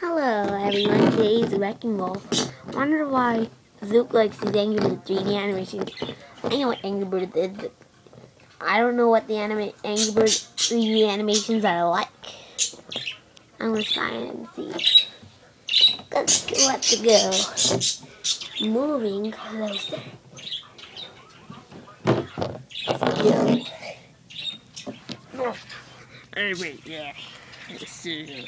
Hello everyone, today's Wrecking Ball. Wonder why Zook likes these Angry Birds 3D animations. I know what Angry Birds is, I don't know what the anima Angry Birds 3D animations are like. I'm gonna try and see. Let's let's go. Moving closer. Go. Hey, wait, yeah. Let's see here.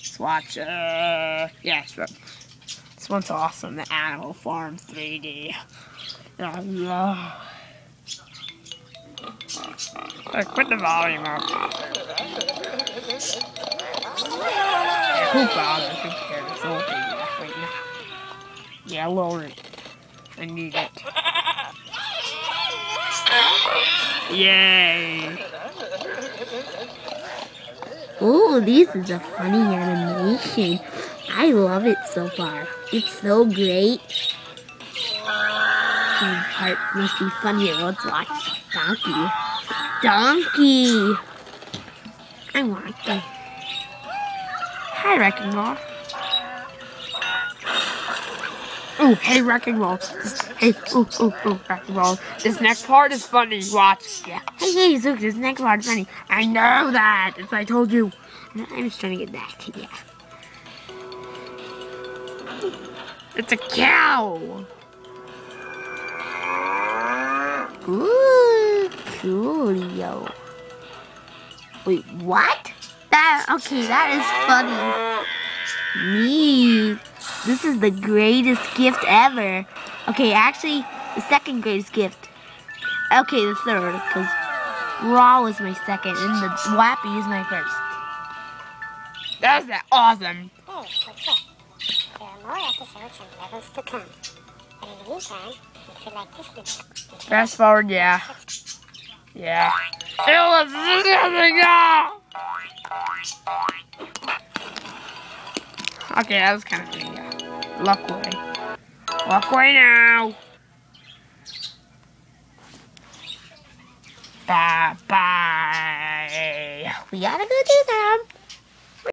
Let's watch, uh, yeah. This one's awesome, the Animal Farm 3D. I love. Like, put the volume up. Yeah, who bothers? Who cares? Now. Yeah, lower it. I need it. Yay! Oh, this is a funny animation. I love it so far. It's so great. This part must be funnier. Let's watch Donkey. Donkey! I want to. Hi, Wrecking Ball. Ooh, hey, Wrecking Ball. Hey, ooh, ooh, ooh, Wrecking Ball. This next part is funny. Watch. Yeah. Hey, hey, Zook, this next part is funny. I know that. As I told you. I'm just trying to get back to you. It's a cow. Ooh, coolio. Wait, what? That, okay, that is funny. Me, this is the greatest gift ever. Okay, actually, the second greatest gift. Okay, the third, because Raw was my second, and the Wappy is my first. That's that awesome. Hey, what's up? There are more episodes and levels to come. But in the meantime, if you like this video, Fast forward, yeah. Yeah. Do something now. Okay, that was kind of funny. Yeah. Luck away. Walk away now. Bye bye. We gotta go do some.